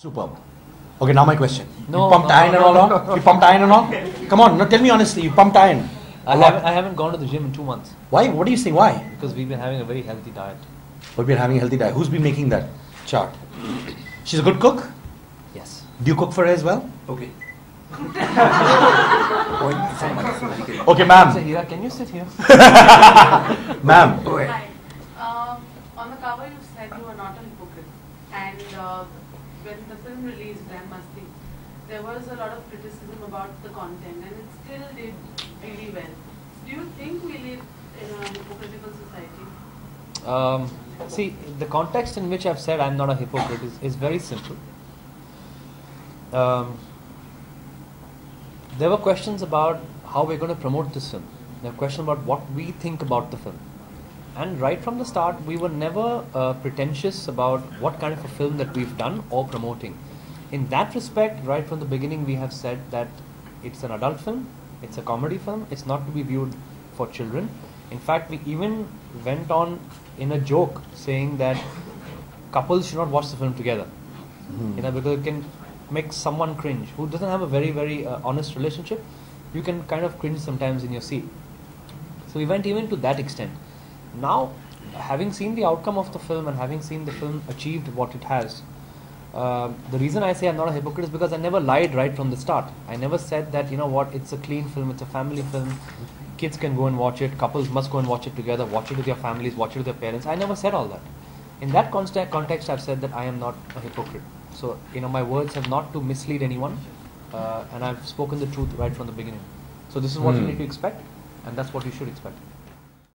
Superb. Okay, now my question. No, you pumped no, iron no, and all? no, on? no. You pumped iron and all? Come on, no, tell me honestly. You pumped iron. I A lot. haven't, I haven't gone to the gym in two months Why? What do you think? Why? because we've been having a very healthy diet. But we're having a healthy diet. Who's been making that chart? She's a good cook. Yes. Do you cook for her as well? Okay. Point someone so we can- Okay, ma'am. Hira, can you sit here? ma'am. Go. Hi. Um, on the cover, you said you were not a hypocrite. And uh, when the film released, must think, there was a lot of criticism about the content, and it still did really well. Do you think we live in a hypocritical society? Um, see, the context in which I've said I'm not a hypocrite is, is very simple. Um, there were questions about how we're going to promote this film. There were questions about what we think about the film. And right from the start, we were never uh, pretentious about what kind of a film that we've done or promoting. In that respect, right from the beginning, we have said that it's an adult film, it's a comedy film, it's not to be viewed for children. In fact, we even went on in a joke saying that couples should not watch the film together. You know, because it can make someone cringe who doesn't have a very, very uh, honest relationship. You can kind of cringe sometimes in your seat. So we went even to that extent. Now, having seen the outcome of the film and having seen the film achieved what it has, uh, the reason I say I'm not a hypocrite is because I never lied right from the start. I never said that, you know what, it's a clean film, it's a family film, kids can go and watch it, couples must go and watch it together, watch it with their families, watch it with their parents. I never said all that. In that context, context I've said that I am not a hypocrite. So, you know, my words have not to mislead anyone, uh, and I've spoken the truth right from the beginning. So, this is what you Hmm. need to expect, and that's what you should expect.